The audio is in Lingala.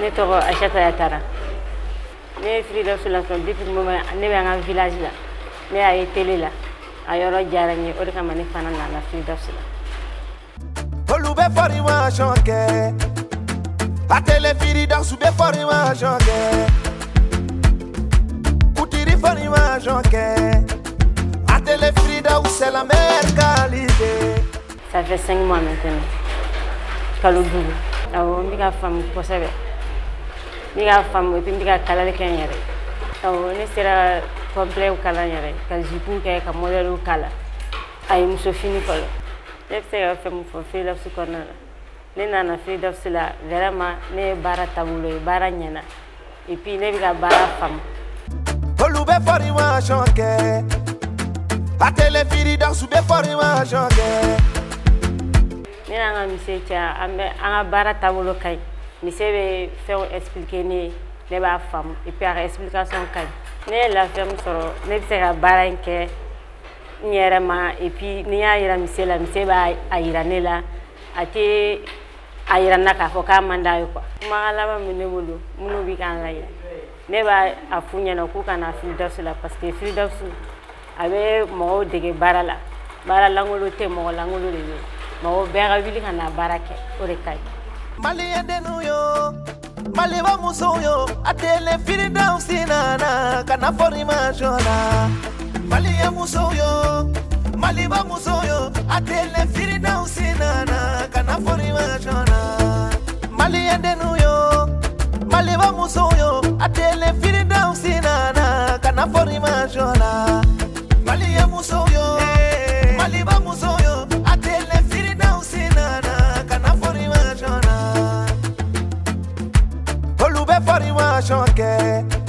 ne tɔgɔ Aïssata Yatara ne ye Firidɔ Soulafon depuis moment ne bɛ an village la ne y'a ye télé la a yɔrɔ diyara n ye o de kama ne fana nana Firidɔsi la. olu bɛ formation kɛ a télé Firidɔsi bɛ formation kɛ fori wa kɛ a télé Firidɔsi c'est la meilleure qualité. ça fait cinq mois maintenant kalo duuru awɔ n bɛ ka faamu kosɛbɛ. ne k'a faamu epi n bɛ ka kalali kɛ n yɛrɛ ye ne sera kɔnpilɛw kala n yɛrɛ ka zipuw kɛ ka mɔdɛliw kala a ye muso fini fɔlɔ ne bɛ se ka fɛn min fɔ firidafisi kɔnɔna la ne nana firidafisi la vraiment ne ye baara taabolo ye baara ɲɛna epi ne bɛ ka baara faamu. olu bɛ formation kɛ a tele firidafisi bɛ formation kɛ. ne n'an ka misɛn cɛ an bɛ an ka baara taabolo ka ɲi. mise bɛ fɛnw expliqué ne ye ne b'a faamu et puis a ka explication ka ɲi ne ye lafiya min sɔrɔ ne bɛ se ka baara in kɛ n yɛrɛ ma et puis ni n y'a yira mise la mise b'a a yira ne la a tɛ a yira n na k'a fɔ k'a man d'a ye quoi kumakan laban min ne bolo minnu bɛ k'an ka ye ne b'a a f'u ɲɛna k'u kana filidasu la parce que filidasu a bɛ mɔgɔw dege baara la baara lankolon tɛ mɔgɔ lankolon de bɛ yen mɔgɔ bɛɛ ka wuli ka na baara kɛ o de ka ɲi mali yedenu yo mali ba muso yo atele firidaw sinana kana formation la mali ye muso yo mali ba muso yo atele firidaw sinana kana formation la mali yedenu yo mali ba muso yo atele firidaw fẹ́ fọ́rí wọn aṣọ kẹ́.